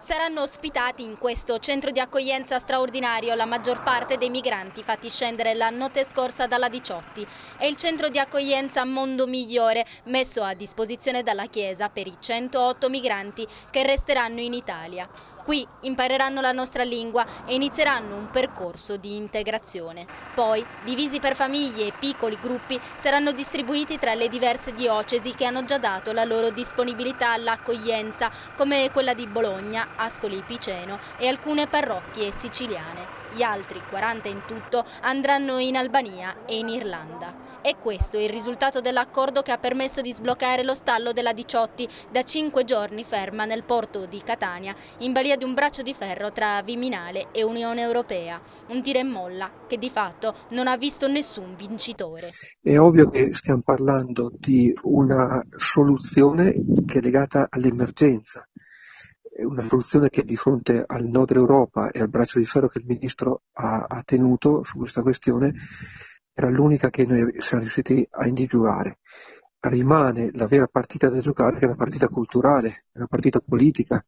Saranno ospitati in questo centro di accoglienza straordinario la maggior parte dei migranti fatti scendere la notte scorsa dalla Diciotti. È il centro di accoglienza Mondo Migliore messo a disposizione dalla Chiesa per i 108 migranti che resteranno in Italia. Qui impareranno la nostra lingua e inizieranno un percorso di integrazione. Poi, divisi per famiglie e piccoli gruppi, saranno distribuiti tra le diverse diocesi che hanno già dato la loro disponibilità all'accoglienza, come quella di Bologna, Ascoli Piceno e alcune parrocchie siciliane. Gli altri, 40 in tutto, andranno in Albania e in Irlanda. E questo è il risultato dell'accordo che ha permesso di sbloccare lo stallo della Diciotti da cinque giorni ferma nel porto di Catania, in balia di un braccio di ferro tra Viminale e Unione Europea. Un tira e molla che di fatto non ha visto nessun vincitore. È ovvio che stiamo parlando di una soluzione che è legata all'emergenza una soluzione che di fronte al no dell'Europa e al braccio di ferro che il Ministro ha, ha tenuto su questa questione era l'unica che noi siamo riusciti a individuare. Rimane la vera partita da giocare che è la partita culturale, la partita politica,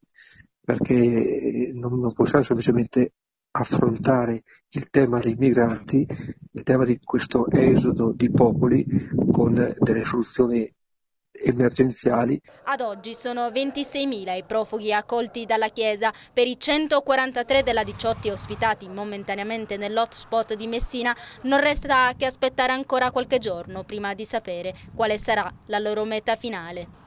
perché non, non possiamo semplicemente affrontare il tema dei migranti, il tema di questo esodo di popoli con delle soluzioni emergenziali. Ad oggi sono 26.000 i profughi accolti dalla Chiesa. Per i 143 della 18 ospitati momentaneamente nell'hotspot di Messina non resta che aspettare ancora qualche giorno prima di sapere quale sarà la loro meta finale.